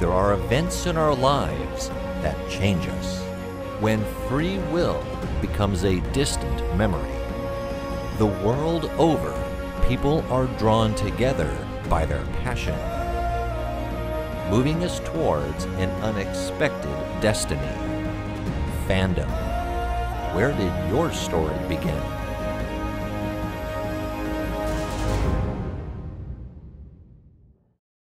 there are events in our lives that change us. When free will becomes a distant memory. The world over, people are drawn together by their passion, moving us towards an unexpected destiny. Fandom. Where did your story begin?